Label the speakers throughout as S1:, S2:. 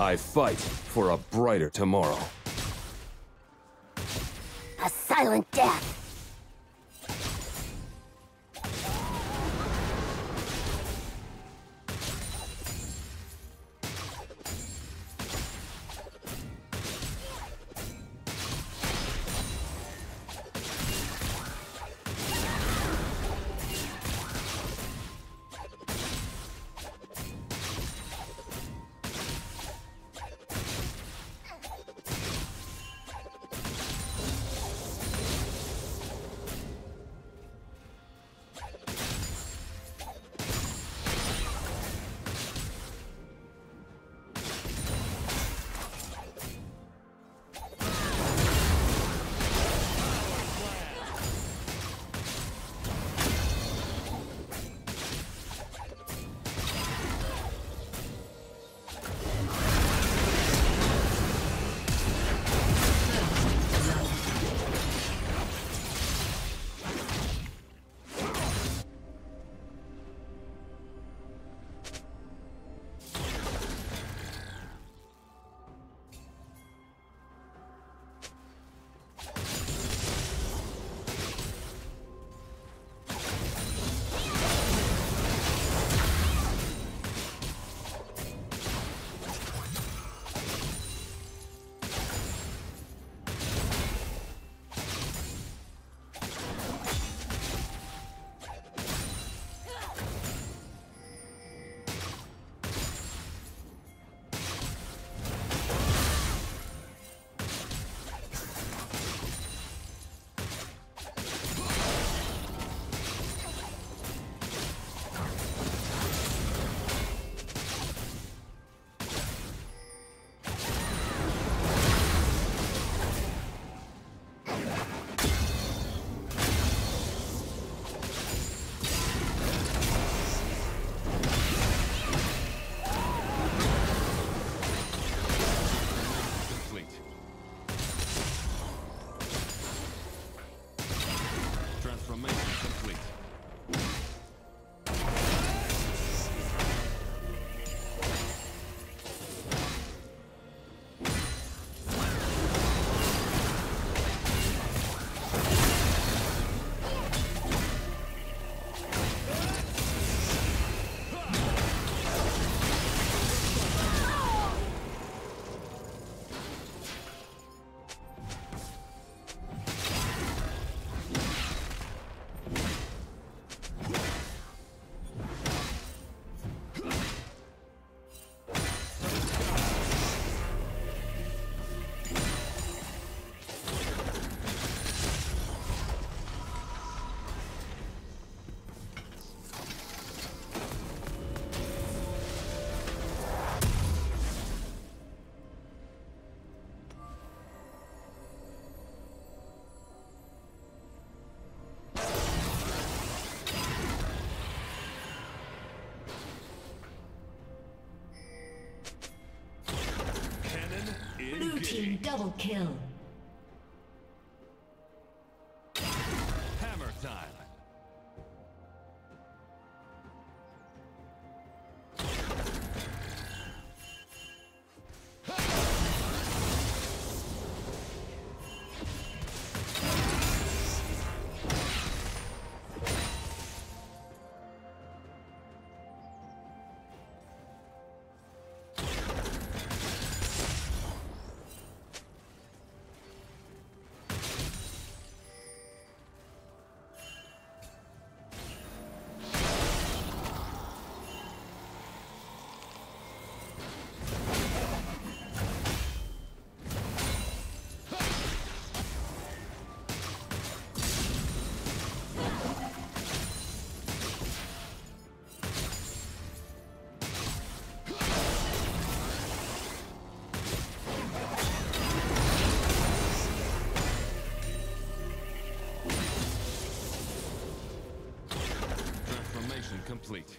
S1: I fight for a brighter tomorrow.
S2: A silent death.
S3: Team double kill.
S1: complete.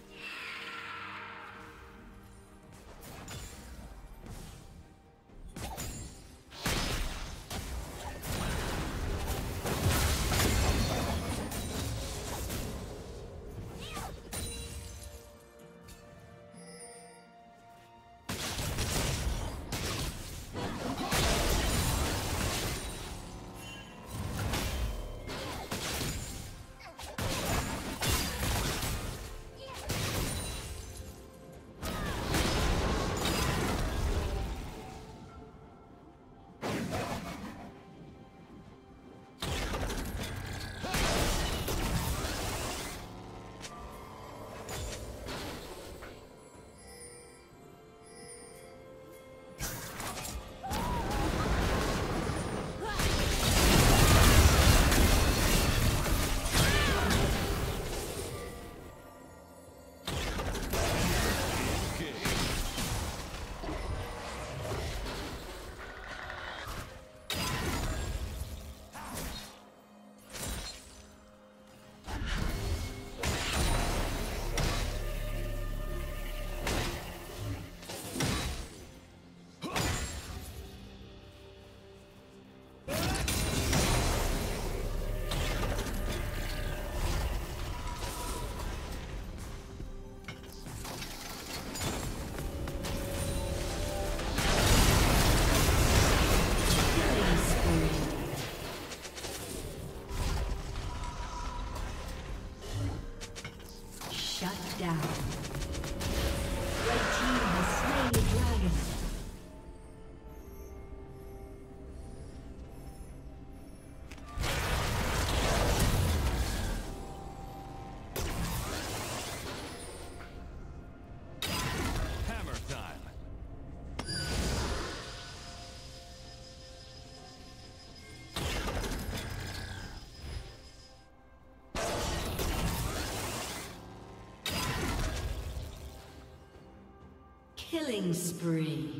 S3: Killing spree.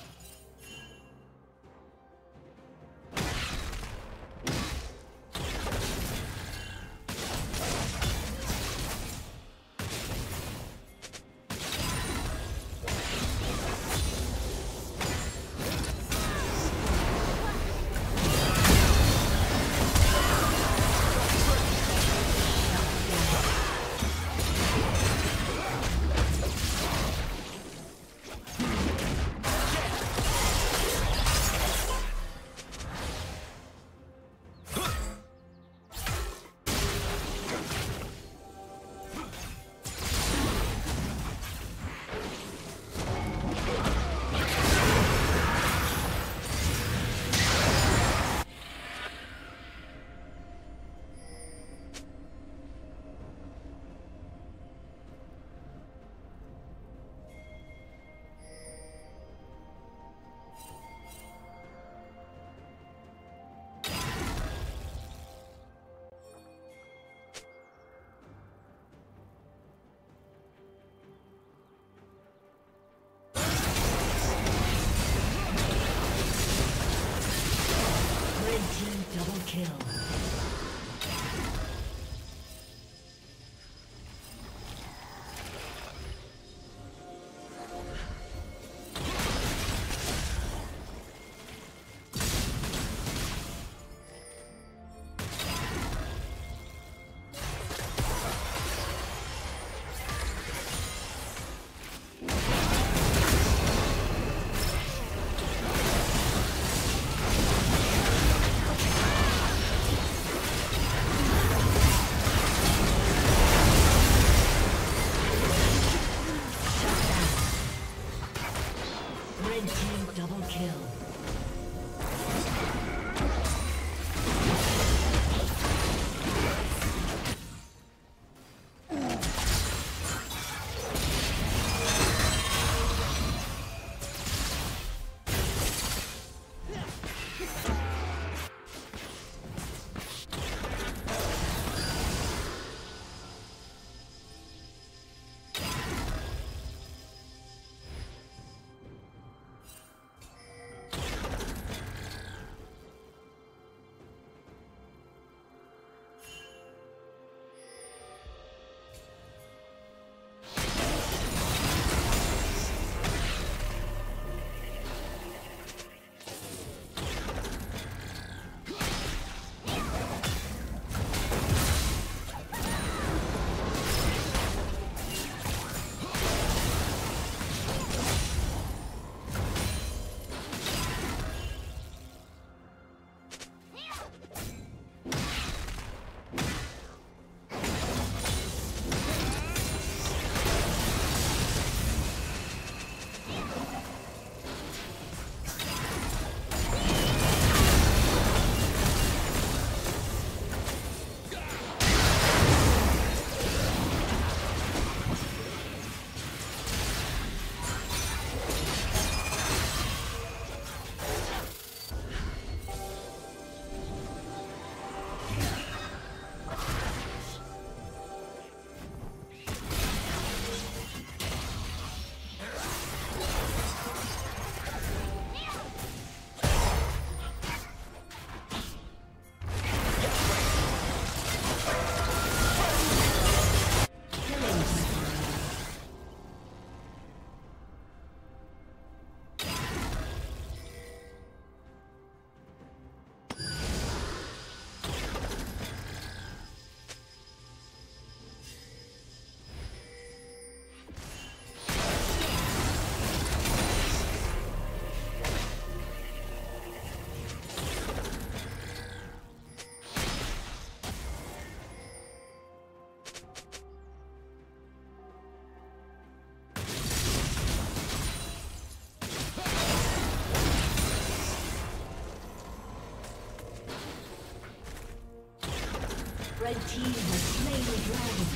S3: Team has slain the dragon.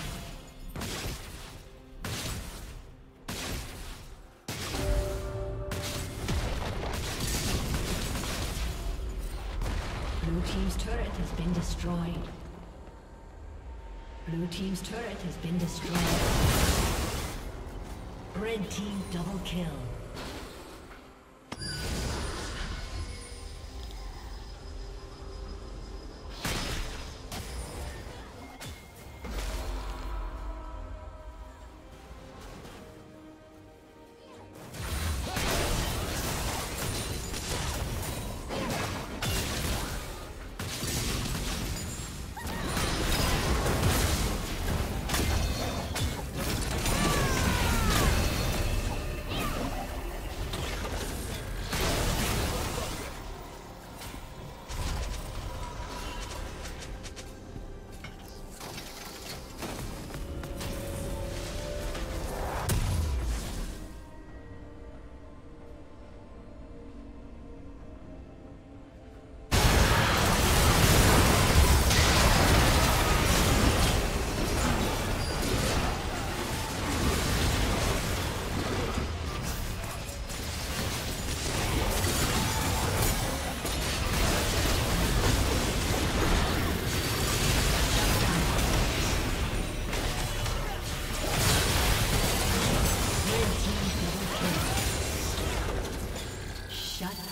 S3: Blue team's turret has been destroyed. Blue team's turret has been destroyed. Red team double kill.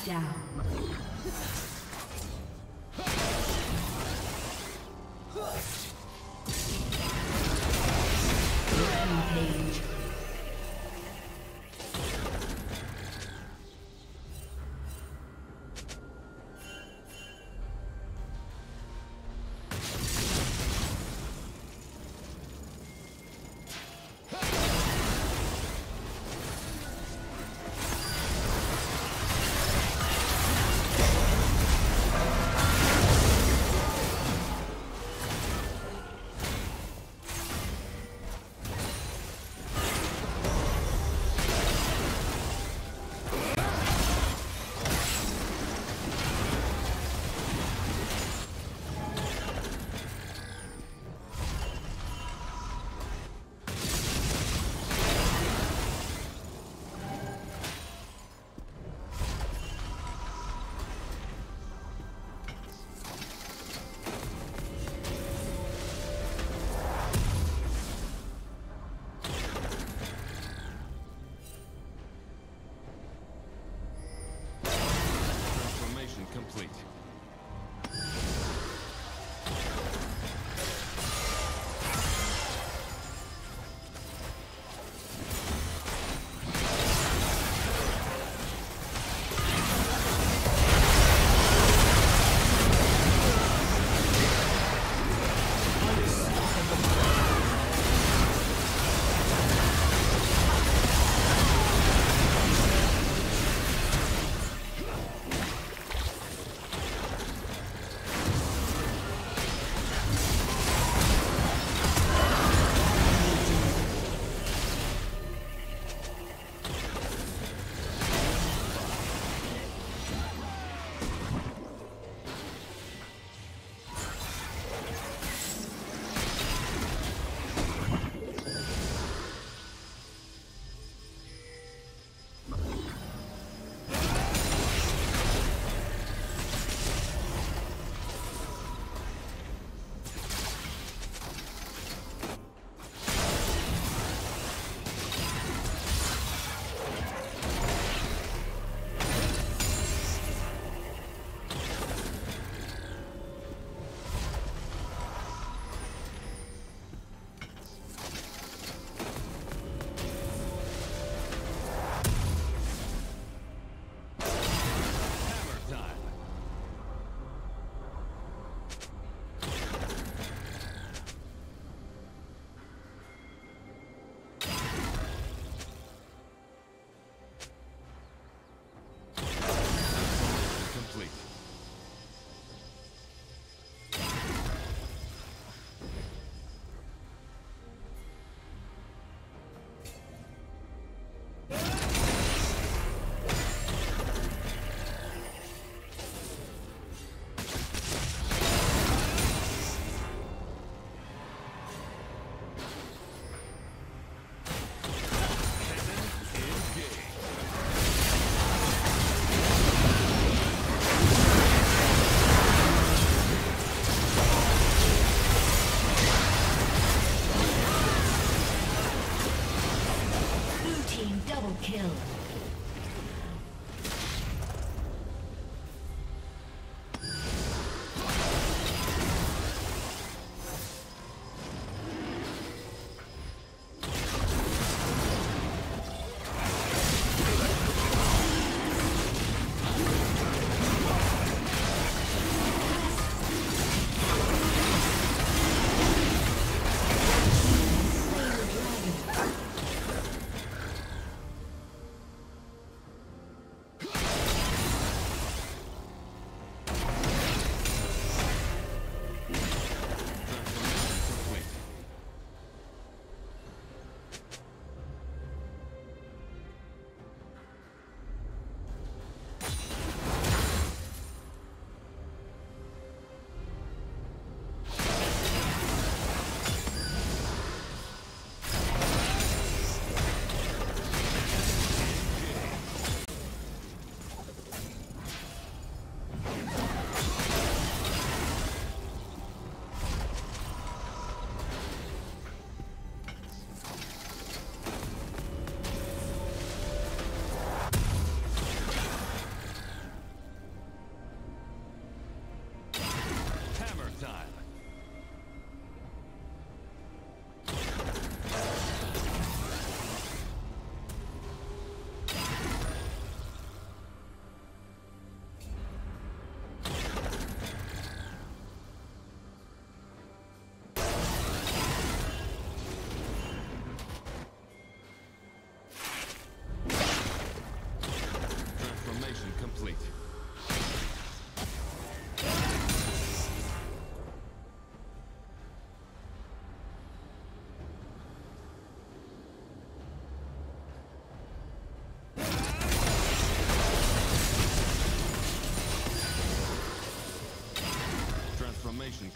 S3: Down. Rampage.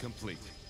S3: Complete.